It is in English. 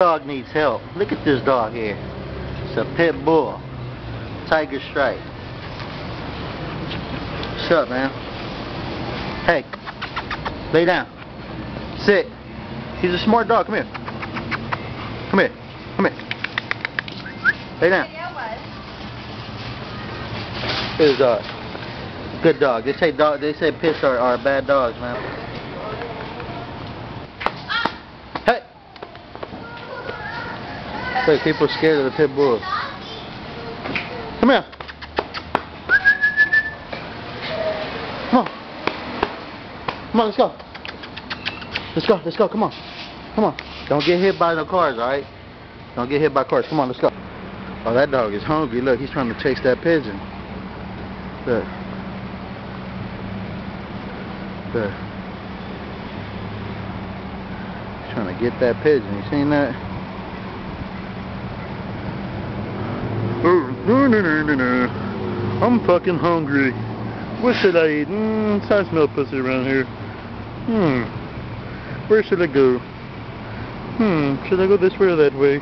Dog needs help. Look at this dog here. It's a pit bull. Tiger stripe. What's up, man? Hey. Lay down. Sit. He's a smart dog. Come here. Come here. Come here. Lay down. Good dog. Uh, good dog. They say dog. They say pits are, are bad dogs, man. Hey. People are scared of the pit bulls. Come here. Come on. Come on, let's go. Let's go, let's go, come on. Come on. Don't get hit by the cars, alright? Don't get hit by cars. Come on, let's go. Oh, that dog is hungry. Look, he's trying to chase that pigeon. Look. Look. He's trying to get that pigeon. You seen that? I'm fucking hungry. What should I eat? Hmm, I smell pussy around here. Hmm. Where should I go? Hmm, should I go this way or that way?